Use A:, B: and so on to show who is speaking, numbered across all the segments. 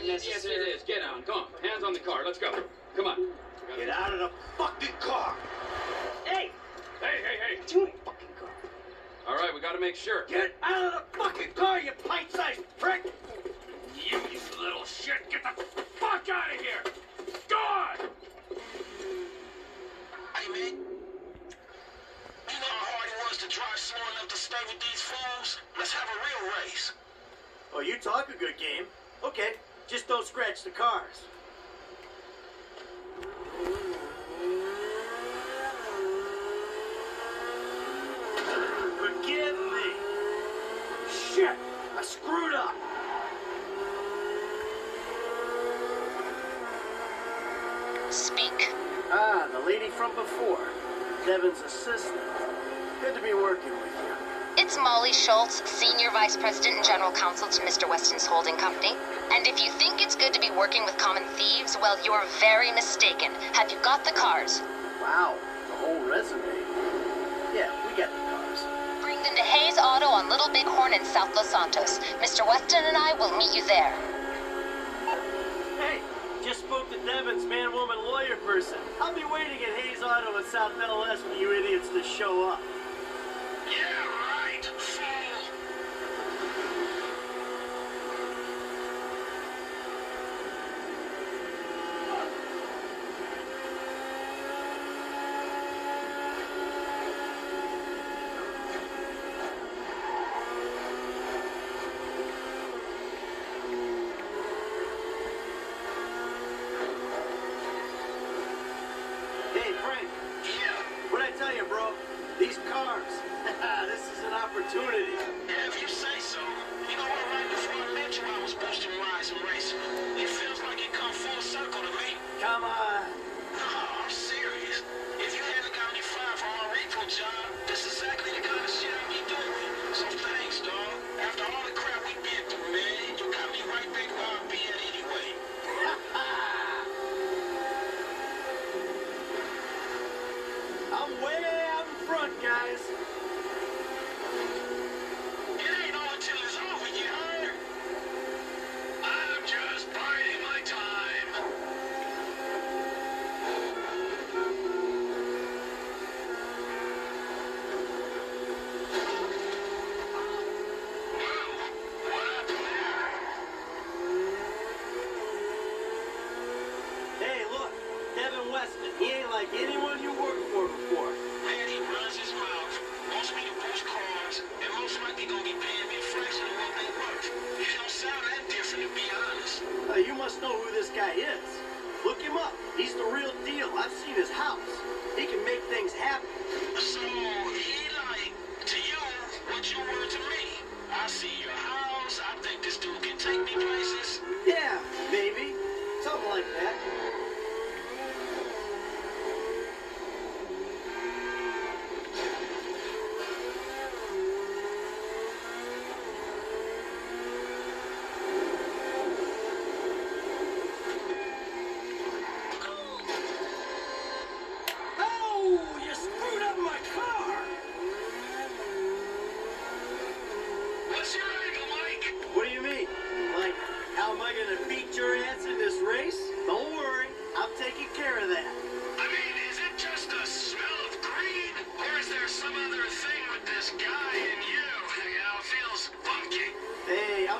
A: be necessary.
B: Yes, it is. Get on. Come on. Hands on the car. Let's go. Come on.
C: Get out of the fucking car!
A: Hey,
B: Hey, hey, hey.
A: get my fucking car.
B: All right, we got to make sure.
C: Get out of the fucking car, you pint-sized prick!
B: You little shit. Get the fuck out of here. God!
D: Hey, man. You know how hard it was to drive slow enough to stay with these fools? Let's have a real race.
C: Oh, you talk a good game. Okay, just don't scratch the cars. Forgive me. Shit, I screwed up.
E: Speak.
C: Ah, the lady from before. Devin's assistant. Good to be working with you.
E: It's Molly Schultz, Senior Vice President and General Counsel to Mr. Weston's holding company. And if you think it's good to be working with common thieves, well, you're very mistaken. Have you got the cars?
C: Wow, the whole resume. Yeah, we got the cars.
E: Bring them to Hayes Auto on Little Bighorn in South Los Santos. Mr. Weston and I will meet you there.
C: Hey, just spoke to Devin's man-woman lawyer person. I'll be waiting at Hayes Auto in South LS for you idiots to show up.
D: Yeah, right, fool.
C: Hey, Frank,
D: Yeah.
C: what'd I tell you, bro? These cars. Ah, this is an opportunity.
D: Yeah, if you say so. You know what, right before I met you, I was boosting rides and racing. It feels like it come full circle to me.
C: Come on.
D: This
C: guy is. Look him up. He's the real deal. I've seen his house. He can make things happen.
D: So, he like, to you, what you were to me. I see your house,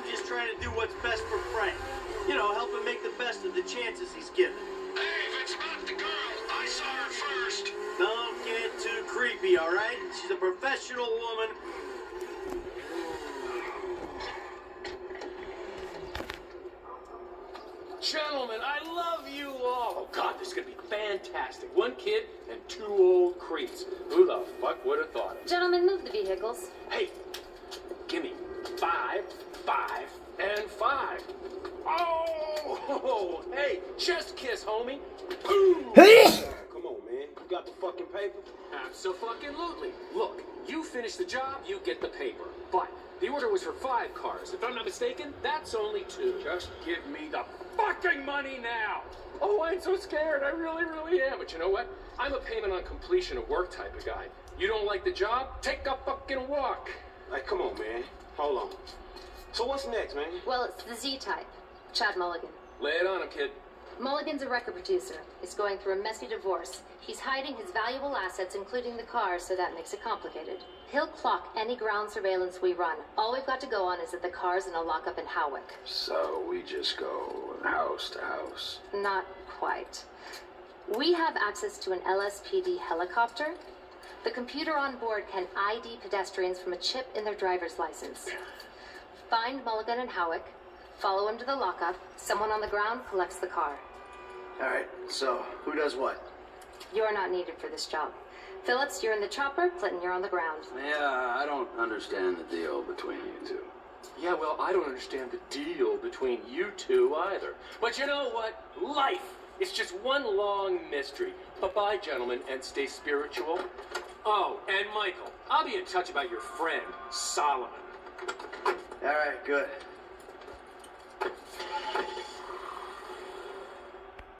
C: I'm
D: just
C: trying to do what's best for Frank. You know, help him make the best of the chances he's given.
D: Hey, if it's about the girl, I saw her first.
C: Don't get too creepy, all right? She's a professional woman.
B: Gentlemen, I love you all. Oh, God, this is going to be fantastic. One kid and two old creeps. Who the fuck would have thought it?
F: Gentlemen, move the vehicles.
B: Hey, chest kiss, homie. Boom.
G: Come on, man. You got the fucking paper?
B: Absolutely. Look, you finish the job, you get the paper. But the order was for five cars. If I'm not mistaken, that's only two. Just give me the fucking money now. Oh, I'm so scared. I really, really am. But you know what? I'm a payment on completion of work type of guy. You don't like the job? Take a fucking walk.
G: Hey, come on, man. Hold on. So what's next, man?
F: Well, it's the Z type. Chad Mulligan.
B: Lay it on him, kid.
F: Mulligan's a record producer. He's going through a messy divorce. He's hiding his valuable assets, including the car, so that makes it complicated. He'll clock any ground surveillance we run. All we've got to go on is that the car's in a lockup in Hawick.
H: So we just go house to house.
F: Not quite. We have access to an LSPD helicopter. The computer on board can ID pedestrians from a chip in their driver's license. Find Mulligan and Hawick, follow him to the lockup. Someone on the ground collects the car.
C: All right, so who does what?
F: You're not needed for this job. Philips, you're in the chopper. Clinton, you're on the ground.
H: Yeah, I don't understand the deal between you two.
B: Yeah, well, I don't understand the deal between you two either. But you know what? Life is just one long mystery. Bye bye, gentlemen, and stay spiritual. Oh, and Michael, I'll be in touch about your friend, Solomon.
C: All right, good.